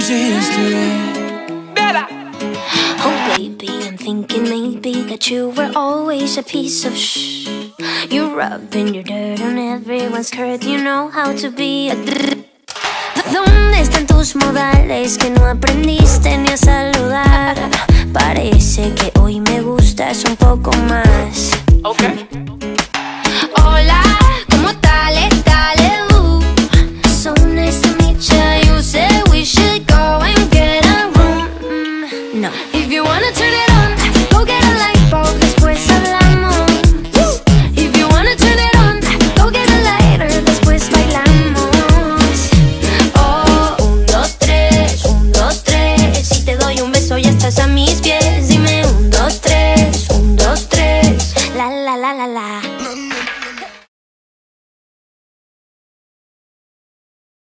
change history. Oh baby, I'm thinking maybe that you were always a piece of shh. You're rubbing your dirt on everyone's skirt. You know how to be a. ¿Dónde están tus modales que no aprendiste ni a saludar? Parece que hoy me gustas un poco más. Okay. la la la la la.